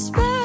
whisper